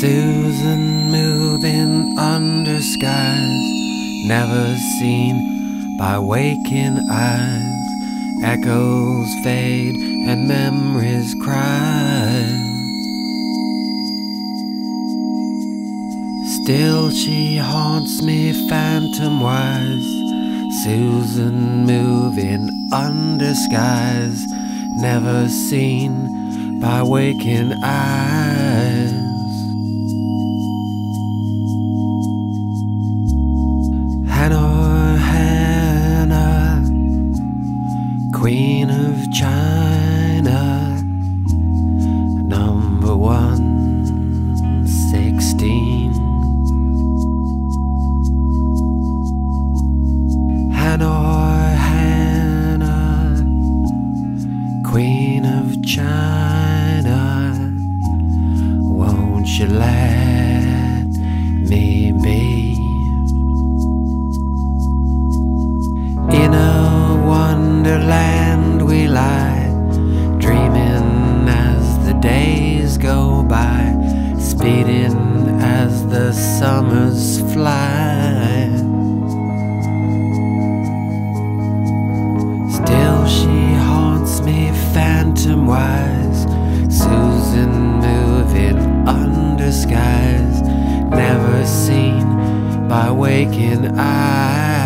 Susan moving under skies never seen by waking eyes. Echoes fade and memories cry. Still she haunts me phantom wise. Susan moving under skies never seen by waking eyes. Queen of China, number one sixteen. Hannah, Hannah, Queen of China, won't you let me be? speeding as the summers fly. Still, she haunts me phantom wise. Susan moving under skies, never seen by waking eyes.